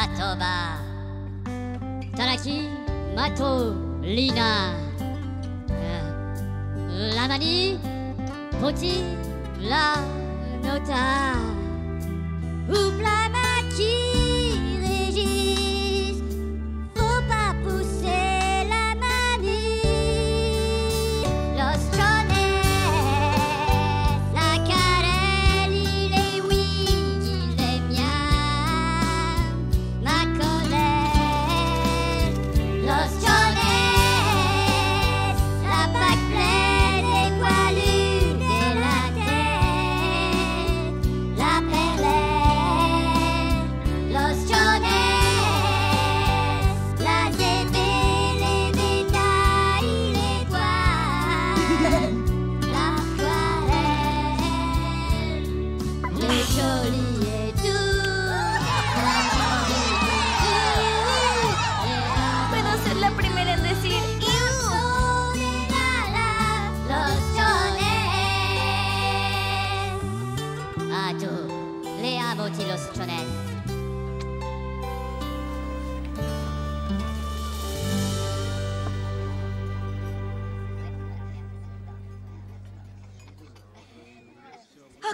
なとば。たらきまとりなラマニポチラのた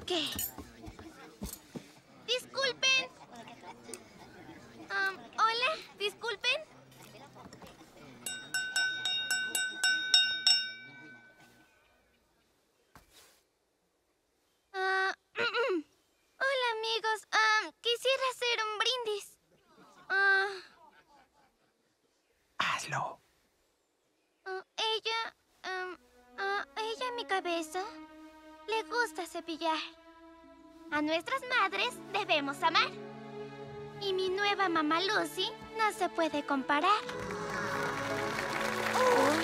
Okay. Oh, ella... Em, oh, ella en mi cabeza... Le gusta cepillar. A nuestras madres debemos amar. Y mi nueva mamá Lucy no se puede comparar. Oh.